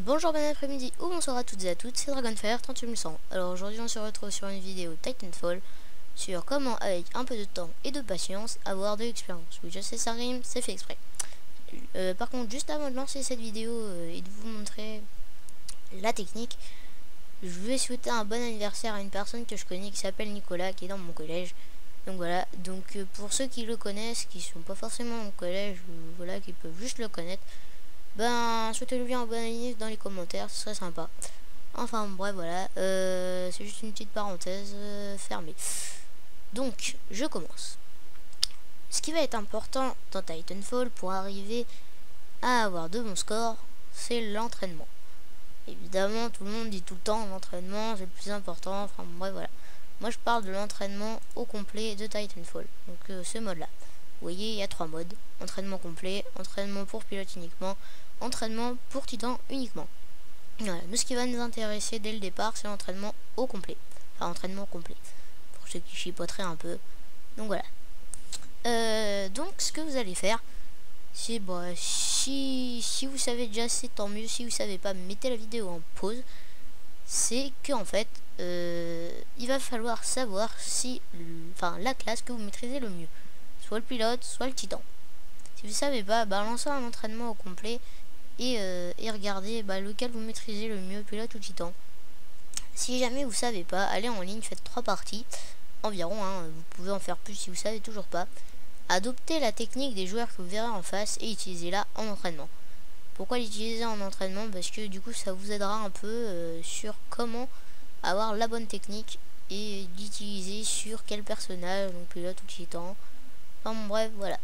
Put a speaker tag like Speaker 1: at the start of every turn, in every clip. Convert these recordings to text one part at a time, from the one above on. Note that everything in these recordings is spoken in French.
Speaker 1: Bonjour, bon après-midi ou bonsoir à toutes et à toutes, c'est Dragonfire 38100. Alors aujourd'hui on se retrouve sur une vidéo Titanfall sur comment avec un peu de temps et de patience avoir de l'expérience. Oui je sais ça rime, c'est fait exprès. Euh, par contre juste avant de lancer cette vidéo euh, et de vous montrer la technique, je vais souhaiter un bon anniversaire à une personne que je connais qui s'appelle Nicolas qui est dans mon collège. Donc voilà, donc euh, pour ceux qui le connaissent, qui sont pas forcément au collège, voilà, qui peuvent juste le connaître, ben, souhaitez-le bien en bon anniversaire dans les commentaires, ce serait sympa. Enfin, bref, voilà. Euh, c'est juste une petite parenthèse euh, fermée. Donc, je commence. Ce qui va être important dans Titanfall pour arriver à avoir de bons scores, c'est l'entraînement. Évidemment, tout le monde dit tout le temps l'entraînement, c'est le plus important. Enfin, bref, voilà. Moi, je parle de l'entraînement au complet de Titanfall. Donc, euh, ce mode-là. Vous voyez, il y a trois modes. Entraînement complet, entraînement pour pilote uniquement, entraînement pour titan uniquement. Nous ce qui va nous intéresser dès le départ, c'est l'entraînement au complet. Enfin, entraînement complet. Pour ceux qui chipoteraient un peu. Donc voilà. Euh, donc ce que vous allez faire, c'est bah, si, si vous savez déjà c'est tant mieux. Si vous savez pas, mettez la vidéo en pause. C'est que en fait, euh, il va falloir savoir si, enfin, la classe que vous maîtrisez le mieux. Soit le pilote, soit le titan. Si vous savez pas, bah, lancez un entraînement au complet et, euh, regardez bah, lequel vous maîtrisez le mieux, pilote ou titan. Si jamais vous savez pas, allez en ligne, faites trois parties environ, hein, vous pouvez en faire plus si vous savez toujours pas. Adoptez la technique des joueurs que vous verrez en face et utilisez-la en entraînement. Pourquoi l'utiliser en entraînement? Parce que du coup ça vous aidera un peu euh, sur comment avoir la bonne technique et d'utiliser sur quel personnage, donc pilote ou titan. Bref, voilà.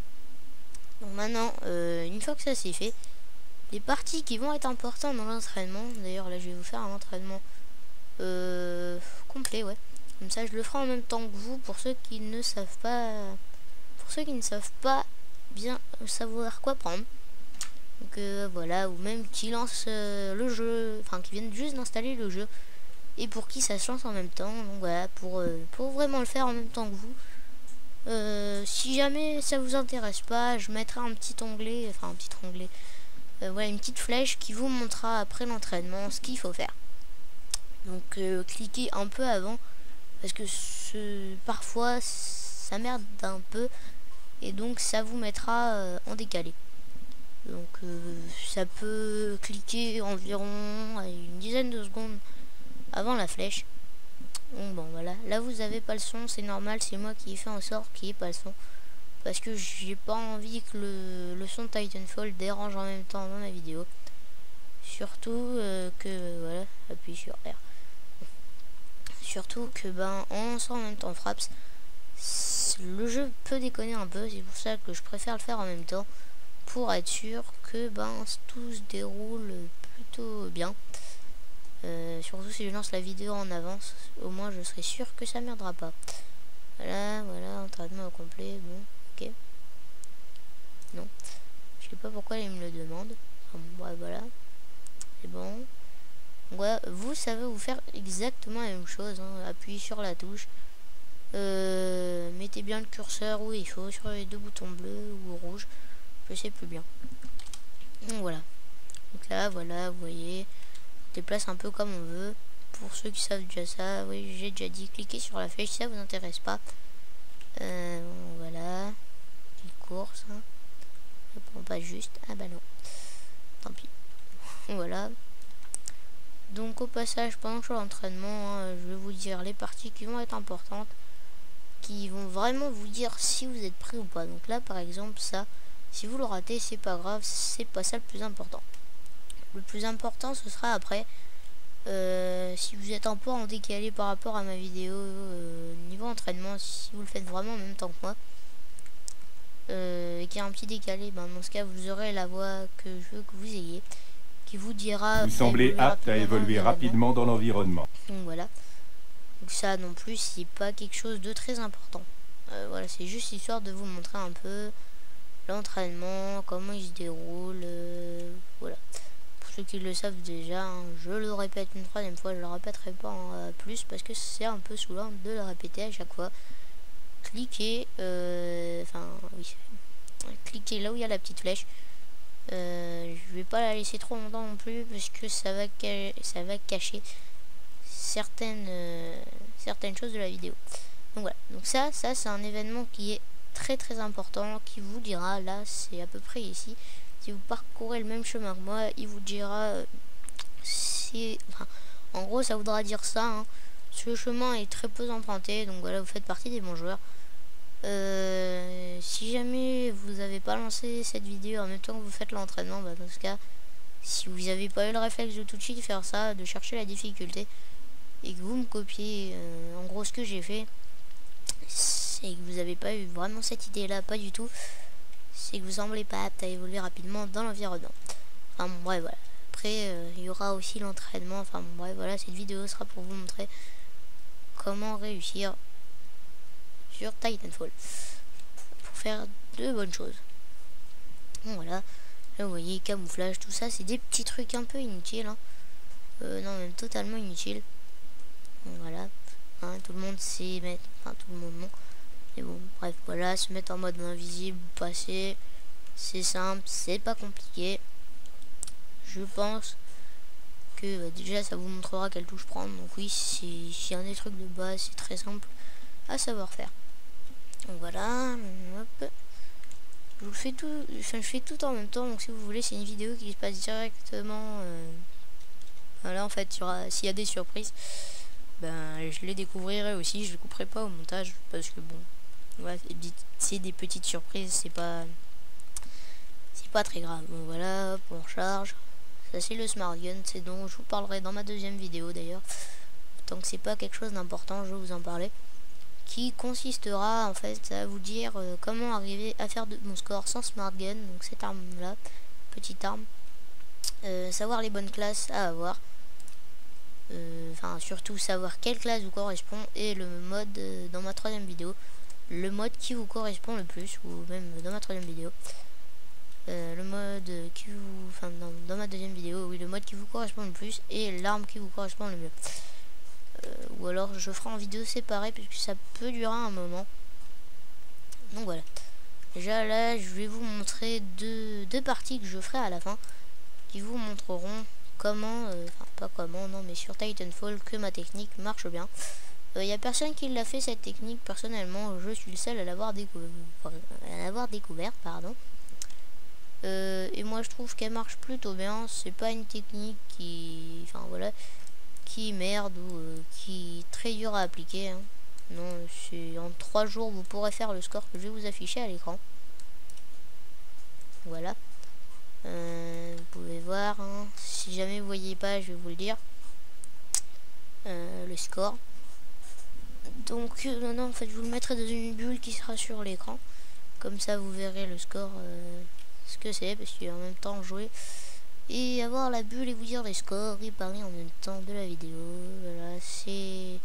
Speaker 1: Donc maintenant, euh, une fois que ça c'est fait, les parties qui vont être importantes dans l'entraînement, d'ailleurs là je vais vous faire un entraînement euh, complet, ouais. Comme ça je le ferai en même temps que vous pour ceux qui ne savent pas, pour ceux qui ne savent pas bien savoir quoi prendre. Donc euh, voilà, ou même qui lancent le jeu, enfin qui viennent juste d'installer le jeu et pour qui ça se lance en même temps. Donc voilà, pour, pour vraiment le faire en même temps que vous. Euh, si jamais ça vous intéresse pas, je mettrai un petit onglet, enfin un petit onglet, euh, voilà, une petite flèche qui vous montrera après l'entraînement ce qu'il faut faire. Donc euh, cliquez un peu avant parce que parfois ça merde un peu et donc ça vous mettra euh, en décalé. Donc ça peut cliquer environ une dizaine de secondes avant la flèche. Bon voilà, là vous avez pas le son, c'est normal, c'est moi qui ai fait en sorte qu'il n'y ait pas le son. Parce que j'ai pas envie que le, le son de Titanfall dérange en même temps dans ma vidéo. Surtout euh, que voilà, appuie sur R. Surtout que ben en lançant en même temps Fraps, le jeu peut déconner un peu, c'est pour ça que je préfère le faire en même temps. Pour être sûr que ben tout se déroule plutôt bien. Euh, surtout si je lance la vidéo en avance, au moins je serai sûr que ça merdera pas. Voilà, voilà, entraînement au complet, bon, ok. Non, je sais pas pourquoi il me le demande. Voilà, c'est bon. Ouais, vous savez vous faire exactement la même chose, hein. appuyez sur la touche. Euh, mettez bien le curseur où il faut, sur les deux boutons bleus ou rouges, je sais plus bien. Donc voilà. Donc là, voilà, vous voyez, déplace un peu comme on veut. Pour ceux qui savent déjà ça, oui, j'ai déjà dit, cliquez sur la flèche si ça vous intéresse pas. Euh, voilà. Petite course. Hein. Pas juste. Ah bah non. Tant pis. voilà. Donc au passage, pendant que je suis en entraînement, hein, je vais vous dire les parties qui vont être importantes. Qui vont vraiment vous dire si vous êtes prêt ou pas. Donc là, par exemple, ça, si vous le ratez, c'est pas grave. C'est pas ça le plus important. Le plus important, ce sera après. Euh, si vous êtes un peu en décalé par rapport à ma vidéo euh, niveau entraînement, si vous le faites vraiment en même temps que moi, euh, et qu'il y a un petit décalé, ben, dans ce cas, vous aurez la voix que je veux que vous ayez, qui vous dira...
Speaker 2: Vous semblez apte à évoluer rapidement dans l'environnement.
Speaker 1: Donc voilà. Donc ça non plus, c'est pas quelque chose de très important. Euh, voilà, c'est juste histoire de vous montrer un peu l'entraînement, comment il se déroule, euh, voilà ceux qui le savent déjà, hein, je le répète une troisième fois, je le répéterai pas en euh, plus parce que c'est un peu saoulant de le répéter à chaque fois. Cliquez, euh, enfin oui, cliquez là où il y a la petite flèche Euh, je vais pas la laisser trop longtemps non plus parce que ça va, ça va cacher certaines, euh, certaines choses de la vidéo. Donc voilà, donc ça, ça c'est un événement qui est très très important, qui vous dira, là c'est à peu près ici, si vous parcourez le même chemin que moi, il vous dira, euh, si, en gros ça voudra dire ça, hein. ce chemin est très peu emprunté, donc voilà, vous faites partie des bons joueurs. Euh, si jamais vous n'avez pas lancé cette vidéo en même temps que vous faites l'entraînement, bah dans ce cas, si vous n'avez pas eu le réflexe de tout de suite faire ça, de chercher la difficulté, et que vous me copiez, en gros ce que j'ai fait, c'est que vous n'avez pas eu vraiment cette idée là, pas du tout, c'est que vous semblez pas apte à évoluer rapidement dans l'environnement. Enfin bref, voilà. Après, euh, il y aura aussi l'entraînement. Enfin bref, voilà, cette vidéo sera pour vous montrer comment réussir sur Titanfall pour faire de bonnes choses. Bon, voilà. Là, vous voyez, camouflage, tout ça, c'est des petits trucs un peu inutiles. Hein. Euh, non, même totalement inutiles. voilà. Hein, tout le monde sait mettre, enfin tout le monde non. Mais bon, bref, voilà, se mettre en mode invisible, passer, c'est simple, c'est pas compliqué. Je pense que bah, déjà ça vous montrera quelle touche prendre. Donc oui, c'est un des trucs de base, c'est très simple à savoir faire. Donc voilà, hop. Je vous fais tout, enfin, je fais tout en même temps. Donc si vous voulez, c'est une vidéo qui se passe directement. Euh, voilà, en fait, s'il y a des surprises ben je les découvrirai aussi, je les couperai pas au montage parce que bon, c'est des petites surprises, c'est pas c'est pas très grave. Bon voilà, pour charge. Ça c'est le smart gun, c'est dont je vous parlerai dans ma deuxième vidéo d'ailleurs. Tant que c'est pas quelque chose d'important, je vais vous en parler. Qui consistera en fait à vous dire euh, comment arriver à faire de mon score sans smart gun, donc cette arme là, petite arme. Euh, savoir les bonnes classes à avoir euh, enfin surtout savoir quelle classe vous correspond et le mode dans ma troisième vidéo le mode qui vous correspond le plus ou même dans ma troisième vidéo. Euh, le mode qui vous enfin dans, ma deuxième vidéo oui le mode qui vous correspond le plus et l'arme qui vous correspond le mieux. Ou alors je ferai en vidéo séparée puisque ça peut durer un moment. Donc voilà. Déjà là je vais vous montrer deux, deux parties que je ferai à la fin qui vous montreront comment, euh, enfin pas comment, non, mais sur Titanfall que ma technique marche bien. Il euh, n'y a personne qui l'a fait cette technique, personnellement, je suis le seul à l'avoir découvert, pardon. Euh, et moi je trouve qu'elle marche plutôt bien, c'est pas une technique qui, enfin voilà, qui merde ou qui est très dur à appliquer. Hein. Non, c'est en 3 jours vous pourrez faire le score que je vais vous afficher à l'écran. Voilà. Euh, vous pouvez voir, hein. si jamais vous voyez pas, je vais vous le dire. Euh, le score. Donc euh, maintenant, en fait, je vous le mettrai dans une bulle qui sera sur l'écran. Comme ça, vous verrez le score, ce que c'est, parce qu'il en même temps jouer et avoir la bulle et vous dire les scores et parler en même temps de la vidéo. Voilà, c'est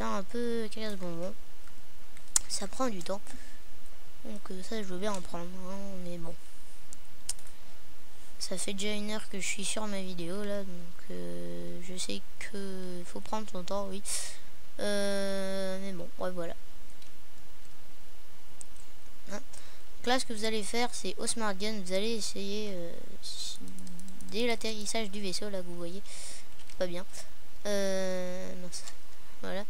Speaker 1: un peu casse bonbon. Ça prend du temps. Donc ça, je veux bien en prendre, hein, mais bon. Ça fait déjà une heure que je suis sur ma vidéo là, donc euh, je sais que faut prendre son temps, oui. Euh, mais bon, ouais, voilà. Hein donc là, ce que vous allez faire, c'est au Smart Gun, vous allez essayer euh, dès l'atterrissage du vaisseau, là, vous voyez, pas bien. voilà.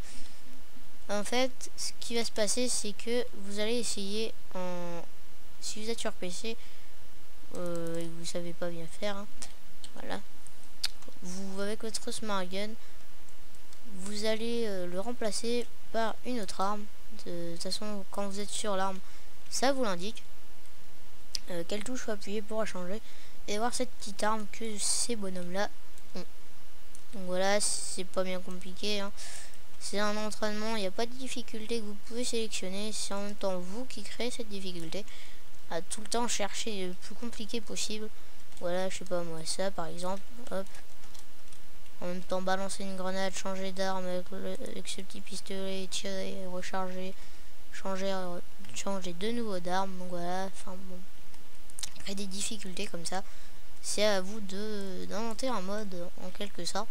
Speaker 1: En fait, ce qui va se passer, c'est que vous allez essayer en... Si vous êtes sur PC, euh, et vous savez pas bien faire, hein. voilà. Vous avec votre smart gun, vous allez euh, le remplacer par une autre arme. De, toute façon, quand vous êtes sur l'arme, ça vous l'indique. Euh, quelle touche faut appuyer pour changer et voir cette petite arme que ces bonhommes là ont. Donc voilà, c'est pas bien compliqué. Hein. C'est un entraînement, il n'y a pas de difficulté que vous pouvez sélectionner. C'est en même temps vous qui créez cette difficulté à tout le temps chercher le plus compliqué possible. Voilà, je sais pas moi, ça par exemple, hop. En même temps, balancer une grenade, changer d'arme avec, ce petit pistolet, tirer, recharger, changer, euh, changer de nouveau d'arme. Donc voilà, enfin bon. Après des difficultés comme ça, c'est à vous d'inventer un mode en quelque sorte.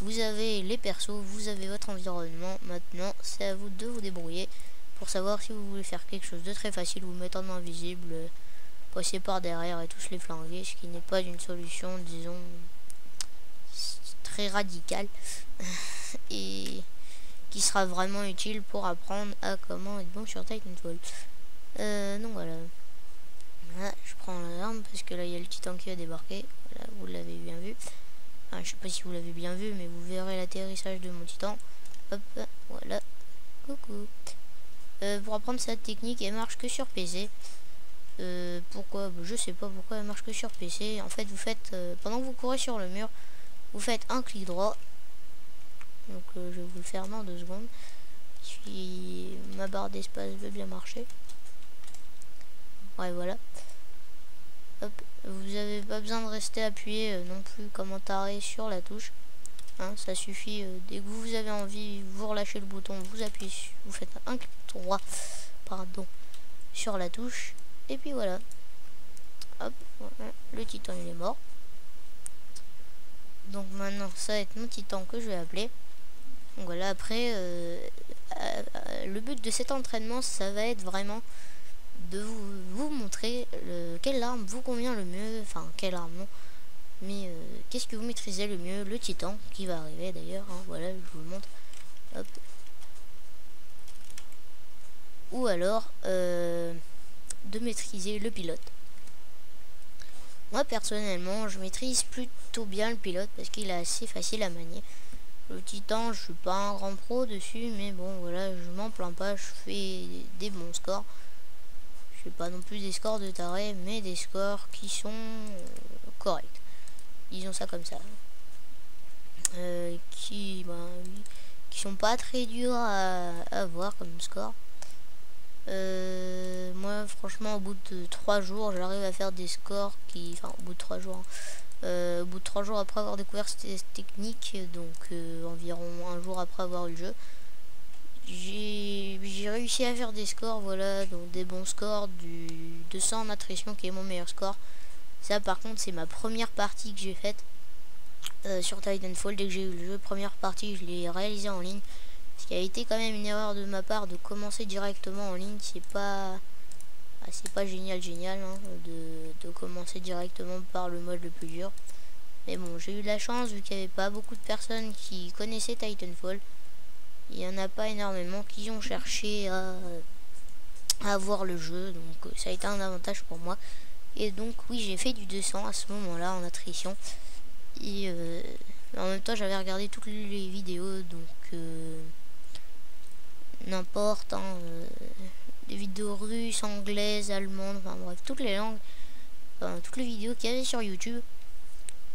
Speaker 1: Vous avez les persos, vous avez votre environnement. Maintenant, c'est à vous de vous débrouiller pour savoir si vous voulez faire quelque chose de très facile, vous mettre en invisible, passer par derrière et tous les flinguer, ce qui n'est pas une solution, disons, très radicale et qui sera vraiment utile pour apprendre à comment être bon sur Titanfall. Euh, donc voilà. je prends l'arme parce que là il y a le titan qui a débarqué. Voilà, vous l'avez bien vu. Enfin, je sais pas si vous l'avez bien vu, mais vous verrez l'atterrissage de mon titan. Hop, voilà. Coucou. Euh, pour apprendre cette technique, elle marche que sur PC. Euh, pourquoi? Je sais pas pourquoi elle marche que sur PC. En fait, vous faites euh, pendant que vous courez sur le mur, vous faites un clic droit. Donc, je vais vous le faire dans deux secondes. Si ma barre d'espace veut bien marcher. Ouais, voilà. Vous avez pas besoin de rester appuyé non plus comme un taré sur la touche. Hein, ça suffit, euh, dès que vous avez envie, vous relâchez le bouton, vous appuyez, vous faites un clic droit, pardon, sur la touche, et puis voilà. Hop, le titan il est mort. Donc maintenant, ça va être mon titan que je vais appeler. Voilà, après, euh, euh, le but de cet entraînement, ça va être vraiment de vous, montrer le, quelle arme vous convient le mieux, enfin, quelle arme non, mais euh, qu'est-ce que vous maîtrisez le mieux Le titan, qui va arriver d'ailleurs. Hein, voilà, je vous le montre. Hop. Ou alors, euh, de maîtriser le pilote. Moi, personnellement, je maîtrise plutôt bien le pilote parce qu'il est assez facile à manier. Le titan, je suis pas un grand pro dessus, mais bon, voilà, je m'en plains pas. Je fais des bons scores. Je fais pas non plus des scores de taré, mais des scores qui sont corrects disons ça comme ça. Euh, qui, ben, qui sont pas très durs à, avoir comme score. Euh, moi, franchement, au bout de 3 jours, j'arrive à faire des scores qui. Enfin, au bout de 3 jours. Hein. Euh, au bout de 3 jours après avoir découvert cette technique, donc environ un jour après avoir eu le jeu, j'ai réussi à faire des scores, voilà, donc des bons scores, du 200 en attrition qui est mon meilleur score. Ça par contre c'est ma première partie que j'ai faite euh, sur Titanfall. Dès que j'ai eu le jeu, première partie je l'ai réalisé en ligne. Ce qui a été quand même une erreur de ma part de commencer directement en ligne. C'est pas... Ah, c'est pas génial génial hein, de, commencer directement par le mode le plus dur. Mais bon, j'ai eu la chance vu qu'il n'y avait pas beaucoup de personnes qui connaissaient Titanfall. Il n'y en a pas énormément qui ont cherché à, avoir le jeu. Donc ça a été un avantage pour moi. Et donc oui j'ai fait du 200 à ce moment là en attrition. Et euh, en même temps j'avais regardé toutes les vidéos donc euh, n'importe hein, euh, des vidéos russes, anglaises, allemandes, enfin bref toutes les langues, toutes les vidéos qu'il y avait sur YouTube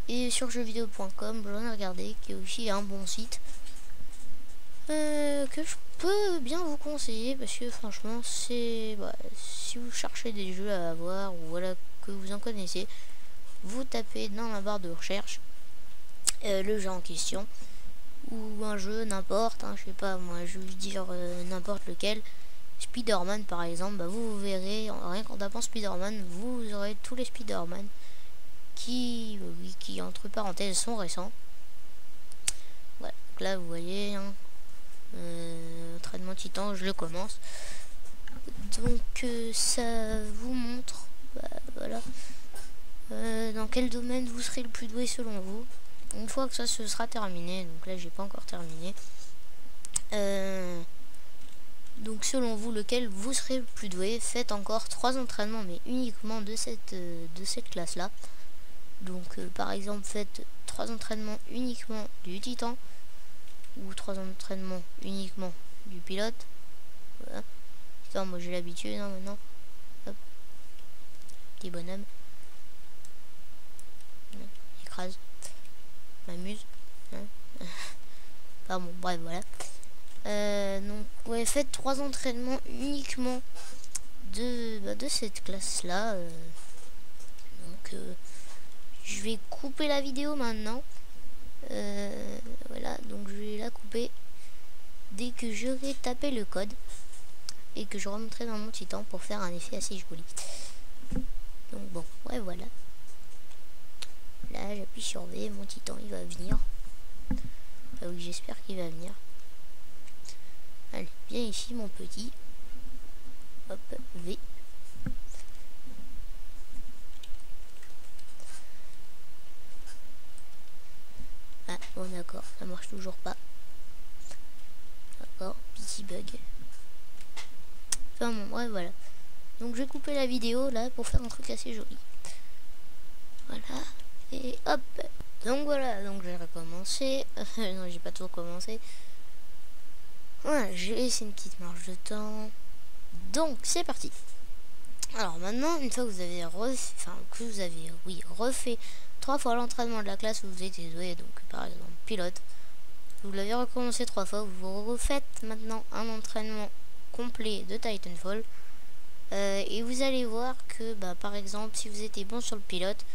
Speaker 1: et sur jeuxvideo.com j'en ai regardé qui est aussi un bon site que je peux bien vous conseiller parce que franchement c'est bah, si vous cherchez des jeux à avoir ou voilà que vous en connaissez, vous tapez dans la barre de recherche euh, le jeu en question ou un jeu n'importe, hein, je sais pas moi, je veux dire euh, n'importe lequel. Spider-Man par exemple, bah, vous, verrez, rien qu'en tapant Spider-Man, vous aurez tous les Spider-Man qui, euh, oui, qui entre parenthèses sont récents. Voilà, donc là vous voyez, hein, entraînement titan, je le commence. Donc ça vous montre bah, voilà. Euh, dans quel domaine vous serez le plus doué selon vous Une fois que ça se sera terminé, donc là j'ai pas encore terminé. Euh, donc selon vous, lequel vous serez le plus doué? Faites encore trois entraînements, mais uniquement de cette, euh, de cette classe-là. Donc par exemple, faites trois entraînements uniquement du titan ou trois entraînements uniquement du pilote. Voilà. moi j'ai l'habitude hein, maintenant bonhomme. écrase. M'amuse. Hein. bon, bref, voilà. Euh, donc, ouais, faites trois entraînements uniquement de, bah, de cette classe-là. Euh. donc, euh, je vais couper la vidéo maintenant. voilà, donc je vais la couper dès que j'aurai tapé le code et que je remonterai dans mon titan pour faire un effet assez joli. Donc bon, ouais voilà. Là, j'appuie sur V, mon titan, il va venir. Ah oui, j'espère qu'il va venir. Allez, viens ici, mon petit. Hop, V. Ah, bon d'accord, ça marche toujours pas. D'accord, petit bug. Enfin bon, voilà. Donc je vais couper la vidéo là pour faire un truc assez joli. Voilà. Et hop. Donc voilà, donc j'ai recommencé. non, j'ai pas tout recommencé. Voilà, j'ai laissé une petite marge de temps. Donc c'est parti. Alors maintenant, une fois que vous avez refait, enfin que vous avez, oui, refait trois fois l'entraînement de la classe où vous étiez doué, donc par exemple pilote, vous l'avez recommencé trois fois, vous refaites maintenant un entraînement complet de Titanfall. Euh, et vous allez voir que, bah, par exemple, si vous étiez bon sur le pilote,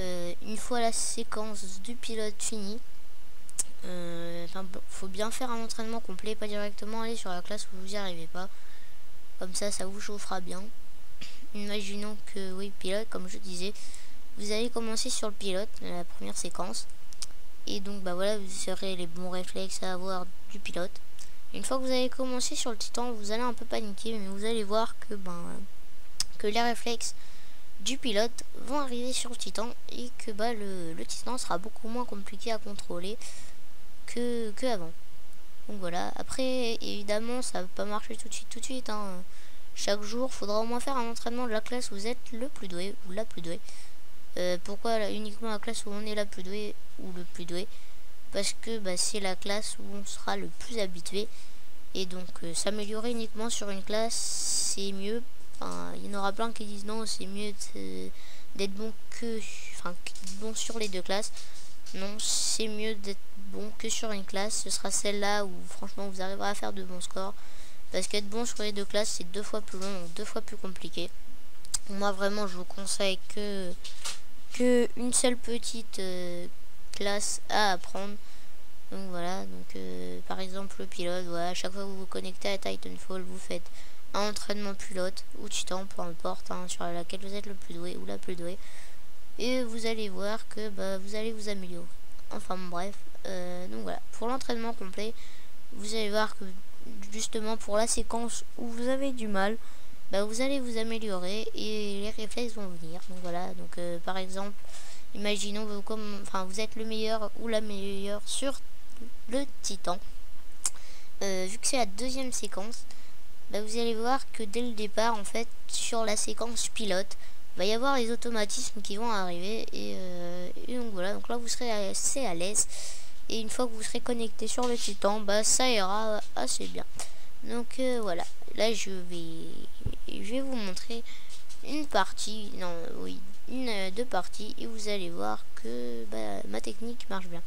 Speaker 1: euh, une fois la séquence du pilote finie, euh, faut bien faire un entraînement complet, pas directement aller sur la classe où vous n'y arrivez pas. Comme ça, ça vous chauffera bien. Imaginons que, oui, pilote, comme je disais, vous allez commencer sur le pilote, la première séquence. Et donc, bah voilà, vous serez les bons réflexes à avoir du pilote. Une fois que vous avez commencé sur le titan, vous allez un peu paniquer, mais vous allez voir que, ben, que les réflexes du pilote vont arriver sur le titan et que bah, le, titan sera beaucoup moins compliqué à contrôler que, que avant. Donc voilà, après évidemment ça va pas marcher tout de suite tout de suite. Hein. Chaque jour, faudra au moins faire un entraînement de la classe où vous êtes le plus doué ou la plus douée. Euh, pourquoi uniquement la classe où on est la plus douée ou le plus doué? Parce que bah, c'est la classe où on sera le plus habitué. Et donc euh, s'améliorer uniquement sur une classe, c'est mieux. Il y en aura plein qui disent non, c'est mieux d'être bon que, enfin, bon sur les deux classes. Non, c'est mieux d'être bon que sur une classe. Ce sera celle-là où franchement vous arriverez à faire de bons scores. Parce qu'être bon sur les deux classes, c'est deux fois plus long, deux fois plus compliqué. Moi vraiment, je vous conseille que, que une seule petite euh, classe à apprendre. Donc voilà, donc euh, par exemple le pilote, voilà, à chaque fois que vous vous connectez à Titanfall, vous faites un entraînement pilote ou titan, peu importe, hein, sur laquelle vous êtes le plus doué ou la plus douée. Et vous allez voir que bah, vous allez vous améliorer. Enfin bref, euh, donc voilà, pour l'entraînement complet, vous allez voir que justement pour la séquence où vous avez du mal, bah, vous allez vous améliorer et les réflexes vont venir. Donc voilà, donc euh, par exemple, imaginons vous, comme, enfin, vous êtes le meilleur ou la meilleure sur le titan. Euh, vu que c'est la deuxième séquence, bah, vous allez voir que dès le départ, en fait, sur la séquence pilote, va y avoir les automatismes qui vont arriver et, euh, donc voilà. Donc là vous serez assez à l'aise. Et une fois que vous serez connecté sur le titan bah ça ira assez bien. Donc euh, voilà. Là je vais je vais vous montrer une partie non oui une euh, deux parties et vous allez voir que bah, ma technique marche bien.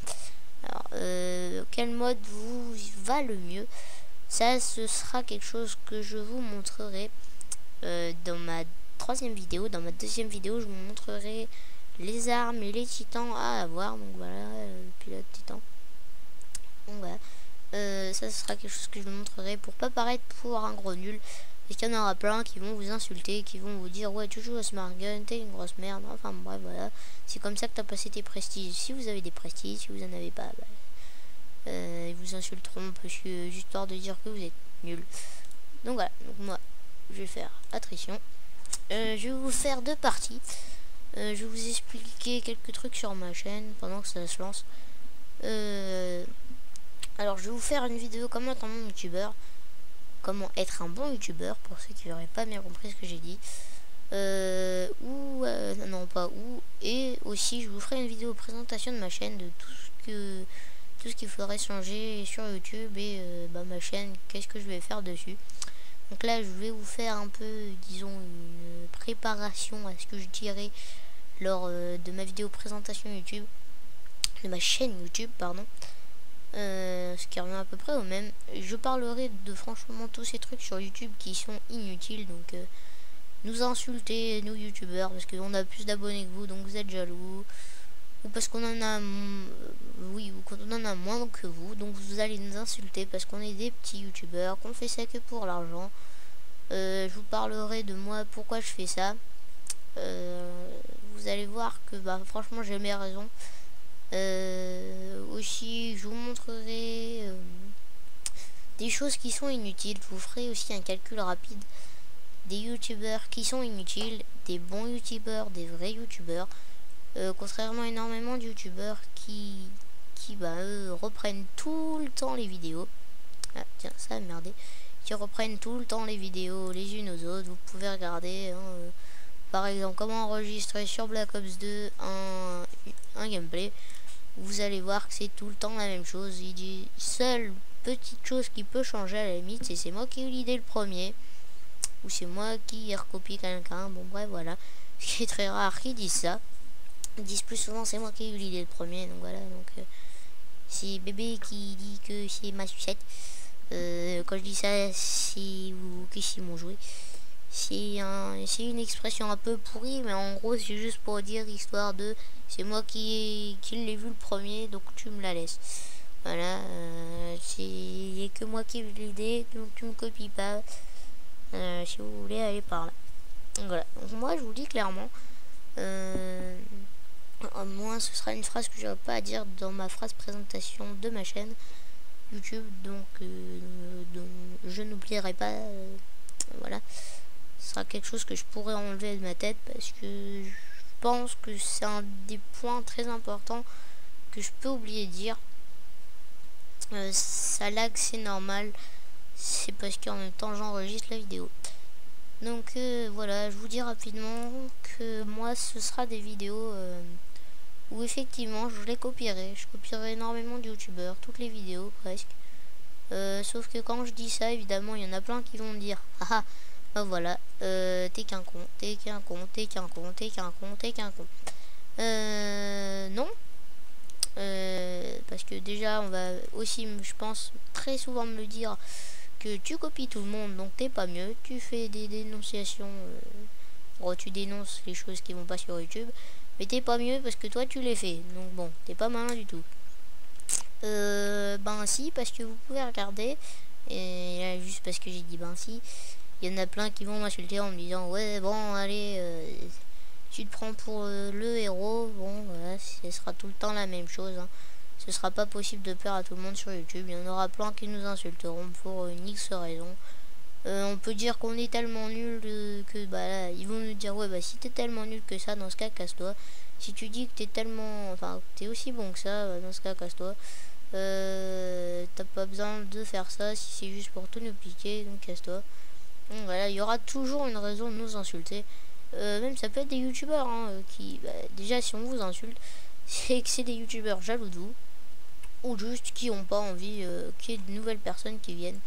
Speaker 1: Alors quel mode vous va le mieux? Ça ce sera quelque chose que je vous montrerai dans ma troisième vidéo. Dans ma deuxième vidéo, je vous montrerai les armes et les titans à avoir. Donc voilà, euh, pilote titan. Donc voilà. Euh, ça, ce sera quelque chose que je vous montrerai pour pas paraître pour un gros nul. Parce qu'il y en aura plein qui vont vous insulter, qui vont vous dire Ouais, tu joues à Smart Gun, t'es une grosse merde. Enfin, bref, voilà. C'est comme ça que t'as passé tes prestiges. Si vous avez des prestiges, si vous en avez pas, bah, euh, ils vous insulteront parce que, juste histoire de dire que vous êtes nul. Donc voilà. Donc moi, je vais faire attrition. Euh, je vais vous faire deux parties. Euh, je vais vous expliquer quelques trucs sur ma chaîne pendant que ça se lance. Euh, alors, je vais vous faire une vidéo comment être un bon youtubeur. Comment être un bon youtubeur pour ceux qui n'auraient pas bien compris ce que j'ai dit. ou, non, pas où. Et aussi, je vous ferai une vidéo présentation de ma chaîne, de tout ce que tout ce qu'il faudrait changer sur YouTube et bah, ma chaîne, qu'est-ce que je vais faire dessus. Donc là, je vais vous faire un peu, disons, une préparation à ce que je dirais lors euh, de ma vidéo présentation YouTube, de ma chaîne YouTube, pardon. Euh, ce qui revient à peu près au même. Je parlerai de franchement tous ces trucs sur YouTube qui sont inutiles, donc euh, nous insulter, nous youtubeurs, parce qu'on a plus d'abonnés que vous, donc vous êtes jaloux, ou parce qu'on en a, oui, ou quand on en a moins que vous, donc vous allez nous insulter parce qu'on est des petits youtubeurs, qu'on fait ça que pour l'argent. Euh, je vous parlerai de moi, pourquoi je fais ça. Euh, vous allez voir que bah, franchement j'ai mes raisons. Euh, aussi, je vous montrerai des choses qui sont inutiles. Je vous ferai aussi un calcul rapide des youtubeurs qui sont inutiles, des bons youtubeurs, des vrais youtubeurs. Contrairement énormément de youtubeurs qui, qui bah, eux reprennent tout le temps les vidéos. Ah, tiens, ça a merdé. Qui reprennent tout le temps les vidéos les unes aux autres. Vous pouvez regarder, hein, euh, par exemple, comment enregistrer sur Black Ops 2 un, un gameplay. Vous allez voir que c'est tout le temps la même chose. Il dit, seule petite chose qui peut changer à la limite, c'est c'est moi qui ai eu l'idée le premier. Ou c'est moi qui ai recopié quelqu'un. Bon, bref, voilà. Ce qui est très rare qu'ils disent ça. Disent plus souvent c'est moi qui ai eu l'idée le premier. Donc voilà, donc... Euh, c'est bébé qui dit que c'est ma sucette. Euh, quand je dis ça, c'est ou que c'est mon jouet. C'est un, une expression un peu pourrie, mais en gros, c'est juste pour dire histoire de c'est moi qui, qui l'ai vu le premier, donc tu me la laisses. Voilà, euh, c'est que moi qui ai eu l'idée, donc tu me copies pas. Si vous voulez aller par là. Donc voilà, donc moi je vous dis clairement, moi ce sera une phrase que j'aurais pas à dire dans ma phrase présentation de ma chaîne YouTube, donc, donc je n'oublierai pas, voilà ce sera quelque chose que je pourrais enlever de ma tête parce que je pense que c'est un des points très importants que je peux oublier de dire. Euh, ça lag, c'est normal. C'est parce qu'en même temps, j'enregistre la vidéo. Donc euh, voilà, je vous dis rapidement que moi, ce sera des vidéos euh, où effectivement, je les copierai. Je copierai énormément de youtubeurs, toutes les vidéos presque. sauf que quand je dis ça, évidemment, il y en a plein qui vont me dire « Ah, ah bah voilà, euh, t'es qu'un con, t'es qu'un con, t'es qu'un con, t'es qu'un con, t'es qu'un con. Euh, non. Euh, parce que déjà, on va aussi, je pense, très souvent me le dire que tu copies tout le monde, donc t'es pas mieux. Tu fais des dénonciations. Euh, tu dénonces les choses qui vont pas sur YouTube. Mais t'es pas mieux parce que toi, tu les fais. Donc bon, t'es pas malin du tout. Euh, ben si, parce que vous pouvez regarder. Et là, juste parce que j'ai dit ben si. Il y en a plein qui vont m'insulter en me disant ouais bon allez euh, tu te prends pour euh, le héros bon voilà ce sera tout le temps la même chose hein. ce sera pas possible de plaire à tout le monde sur youtube il y en aura plein qui nous insulteront pour une x raison on peut dire qu'on est tellement nul que bah là, ils vont nous dire ouais bah si t'es tellement nul que ça dans ce cas casse-toi si tu dis que t'es tellement enfin t'es aussi bon que ça bah, dans ce cas casse-toi t'as pas besoin de faire ça si c'est juste pour tout nous piquer donc casse-toi voilà, il y aura toujours une raison de nous insulter. Euh, même ça peut être des youtubeurs hein, euh, qui, bah, déjà si on vous insulte, c'est que c'est des youtubeurs jaloux de vous. Ou juste qui ont pas envie euh, qu'il y ait de nouvelles personnes qui viennent.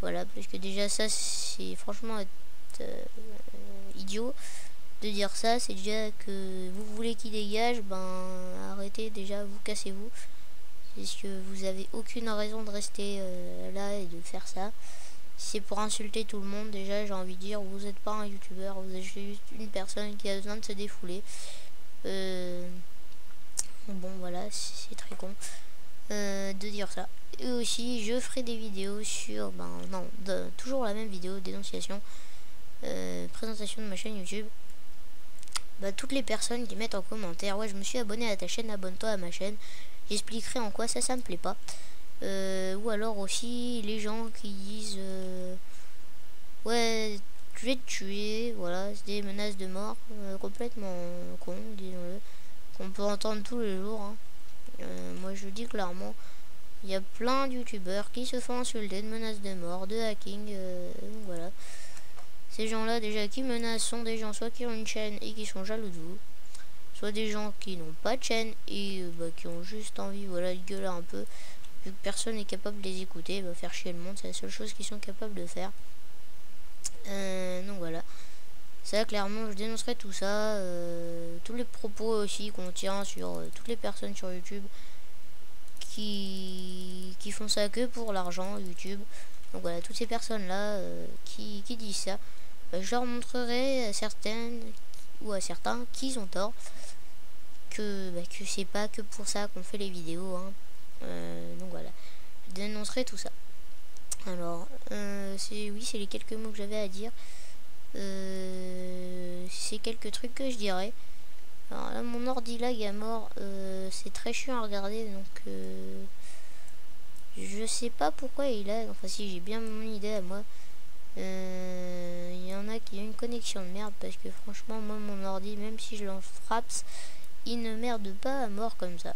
Speaker 1: Voilà, parce que déjà ça c'est franchement être idiot de dire ça. C'est déjà que vous voulez qu'ils dégagent, ben arrêtez déjà, vous cassez-vous. Parce que vous avez aucune raison de rester là et de faire ça c'est pour insulter tout le monde déjà j'ai envie de dire vous n'êtes pas un youtubeur vous êtes juste une personne qui a besoin de se défouler euh, bon voilà c'est très con euh, de dire ça. Et aussi je ferai des vidéos sur ben non toujours la même vidéo dénonciation euh, présentation de ma chaîne youtube. Bah, toutes les personnes qui mettent en commentaire ouais je me suis abonné à ta chaîne abonne-toi à ma chaîne j'expliquerai en quoi ça ça me plaît pas. Euh, ou alors aussi les gens qui disent ouais je vais te tuer voilà c'est des menaces de mort complètement con disons-le qu'on peut entendre tous les jours hein. Moi je dis clairement il y a plein de youtubeurs qui se font insulter de menaces de mort de hacking voilà ces gens là déjà qui menacent sont des gens soit qui ont une chaîne et qui sont jaloux de vous soit des gens qui n'ont pas de chaîne et bah, qui ont juste envie voilà de gueuler un peu vu que personne n'est capable de les écouter, va faire chier le monde, c'est la seule chose qu'ils sont capables de faire. Euh, donc voilà. Ça, clairement, je dénoncerai tout ça. Euh, tous les propos aussi qu'on tient sur euh, toutes les personnes sur YouTube qui, qui font ça que pour l'argent, YouTube. Donc voilà, toutes ces personnes-là qui, qui, disent ça, je leur montrerai à certaines ou à certains qu'ils ont tort. Que, bah, que c'est pas que pour ça qu'on fait les vidéos. Hein. Euh, donc voilà, je dénoncerai tout ça. Alors, euh, c'est oui, c'est les quelques mots que j'avais à dire. Euh, c'est quelques trucs que je dirais. Alors là, mon ordi lag à mort. c'est très chiant à regarder, donc je sais pas pourquoi il lag. Enfin, si j'ai bien mon idée à moi. Il y en a qui ont une connexion de merde parce que franchement, moi, mon ordi, même si je l'en frappe, il ne merde pas à mort comme ça.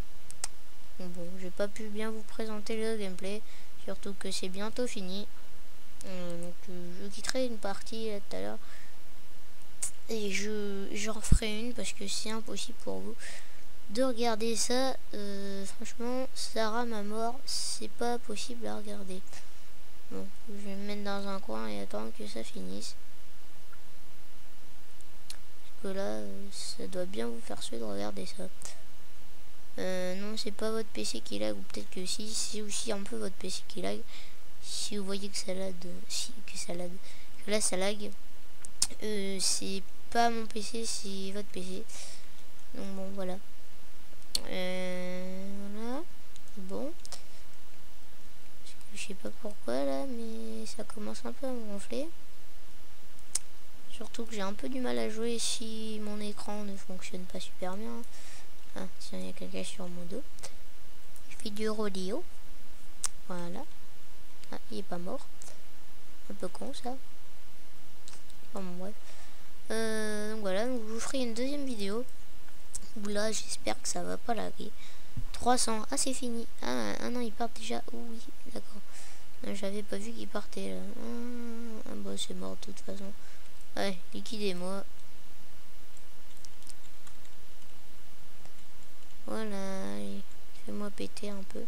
Speaker 1: Bon, je vais pas pu bien vous présenter le gameplay. Surtout que c'est bientôt fini. Donc je quitterai une partie tout à l'heure. Et je j'en ferai une parce que c'est impossible pour vous de regarder ça. franchement, Sarah ma mort, c'est pas possible à regarder. Bon, je vais me mettre dans un coin et attendre que ça finisse. Parce que là, ça doit bien vous faire suer de regarder ça. Euh, non, c'est pas votre PC qui lag, ou peut-être que si, c'est aussi un peu votre PC qui lag. Si vous voyez que ça lag, si, que ça lag, que là ça lag, c'est pas mon PC, c'est votre PC. Donc bon, voilà. Euh, voilà. Bon. Je sais pas pourquoi là, mais ça commence un peu à me gonfler. Surtout que j'ai un peu du mal à jouer si mon écran ne fonctionne pas super bien. Ah, tiens, il y a quelqu'un sur mon dos. Je fais du rodeo. Voilà. Il est pas mort. Un peu con ça. Enfin bon, bref. Euh, donc voilà, donc je vous ferai une deuxième vidéo. Où là, j'espère que ça va pas laguer. 300. Ah, c'est fini. Ah, ah, non, il part déjà. oui, d'accord. J'avais pas vu qu'il partait là. Ah bah, c'est mort de toute façon. Ouais, liquidez-moi. Voilà, fais-moi péter un peu.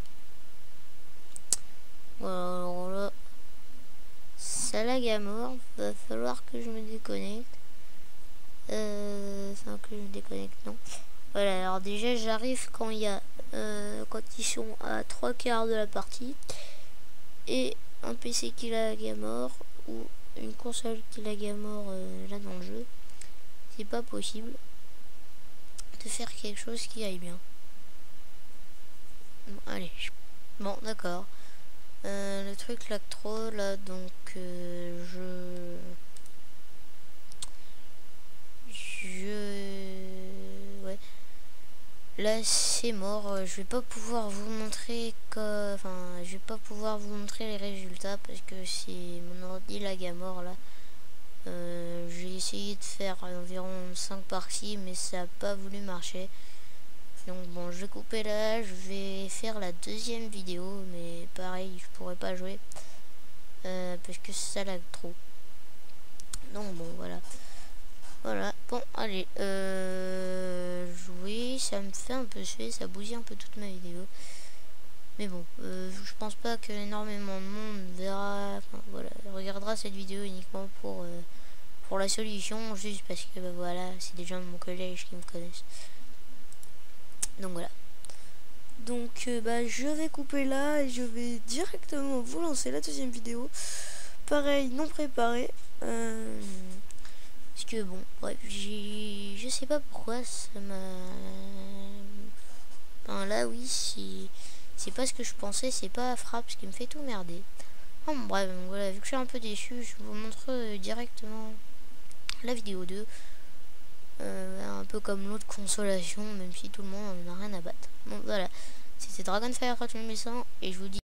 Speaker 1: Mort. Va falloir que je me déconnecte. Euh, enfin, que je me déconnecte, non. Voilà, alors déjà, j'arrive quand il y a euh, quand ils sont à trois quarts de la partie et un PC qui lag à mort ou une console qui lag à mort euh, là dans le jeu c'est pas possible de faire quelque chose qui aille bien bon, allez bon d'accord euh, le truc lag trop là donc je là c'est mort. Euh, je vais pas pouvoir vous montrer que enfin je vais pas pouvoir vous montrer les résultats parce que c'est mon ordi lag à mort là. Euh, j'ai essayé de faire environ 5 parties mais ça a pas voulu marcher donc bon je vais couper là je vais faire la deuxième vidéo mais pareil je pourrais pas jouer euh, parce que ça lag trop donc bon voilà voilà, bon, allez. Euh, jouer, ça me fait un peu suer, ça bousille un peu toute ma vidéo. Mais bon, euh, je pense pas que énormément de monde verra, enfin voilà, regardera cette vidéo uniquement pour, euh, pour la solution, juste parce que bah, voilà, c'est des gens de mon collège qui me connaissent. Donc voilà. Donc euh, bah je vais couper là et je vais directement vous lancer la deuxième vidéo. Pareil, non préparé. Euh, parce que bon, bref, j'ai... Je sais pas pourquoi ça m'a... Enfin là, oui. C'est pas ce que je pensais, c'est pas frappe ce qui me fait tout merder. Bon, bref, voilà, vu que je suis un peu déçu, je vous montre euh, directement la vidéo 2. Euh, un peu comme l'autre consolation, même si tout le monde en a rien à battre. Bon, voilà. C'était Dragonfire 3800 et je vous dis...